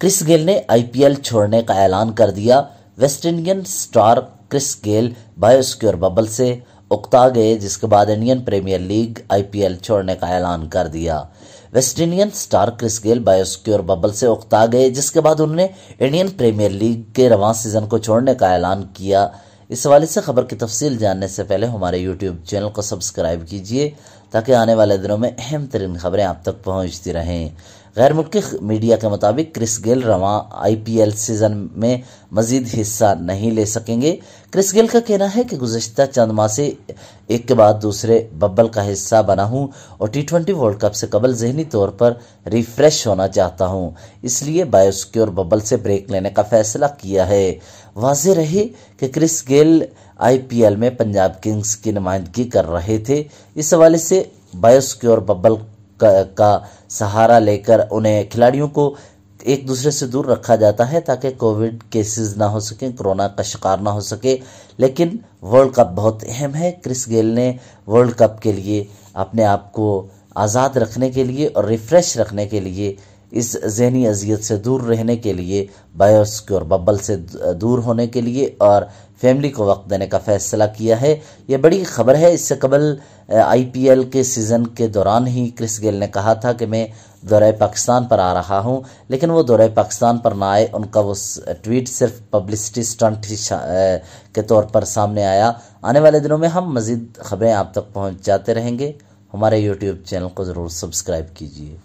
Chris Gayle ने IPL छोड़ने का ऐलान कर दिया। West Indian star Chris Gayle biosecure bubble से उकता गए, जिसके बाद इंडियन प्रीमियर लीग आईपीएल छोड़ने का ऐलान कर दिया। West Indian star Chris Gayle biosecure bubble से उकता गए, जिसके बाद उन्होंने इंडियन प्रीमियर लीग के रवान सीज़न को छोड़ने का ऐलान किया। इस हवाले से खबर की तफसील जानने से पहले हमारे यूट्यूब चैनल को सब्सक्राइब कीजिए, ताकि आने वाले दिनों में अहम तरीन खबरें आप तक पहुँचती रहें। गैर मुल्की मीडिया के मुताबिक क्रिस गेल रवा आईपीएल सीज़न में मजीद हिस्सा नहीं ले सकेंगे। क्रिस गेल का कहना है कि गुजशत चंद माह से एक के बाद दूसरे बब्बल का हिस्सा बना हूँ और टी ट्वेंटी वर्ल्ड कप से कबल जहनी तौर पर रिफ्रेश होना चाहता हूँ। इसलिए बायोस्क्योर बब्बल से ब्रेक लेने का फैसला किया है। वाज रहे कि क्रिस गेल आईपीएल में पंजाब किंग्स की नुमाइंदगी कर रहे थे। इस हवाले से बायोस्क्योर बब्बल का, का सहारा लेकर उन्हें खिलाड़ियों को एक दूसरे से दूर रखा जाता है ताकि कोविड केसेस ना हो सकें कोरोना का शिकार ना हो सके। लेकिन वर्ल्ड कप बहुत अहम है। क्रिस गेल ने वर्ल्ड कप के लिए अपने आप को आज़ाद रखने के लिए और रिफ्रेश रखने के लिए इस जहनी अजियत से दूर रहने के लिए बायोस्क्योर बब्बल से दूर होने के लिए और फैमिली को वक्त देने का फैसला किया है। यह बड़ी खबर है। इससे कबल आईपीएल के सीज़न के दौरान ही क्रिस गेल ने कहा था कि मैं दौरे पाकिस्तान पर आ रहा हूँ, लेकिन वो दौरे पाकिस्तान पर ना आए। उनका वो ट्वीट सिर्फ़ पब्लिसिटी स्टंट ही के तौर पर सामने आया। आने वाले दिनों में हम मज़ीद खबरें आप तक पहुँच जाते रहेंगे। हमारे यूट्यूब चैनल को ज़रूर सब्सक्राइब कीजिए।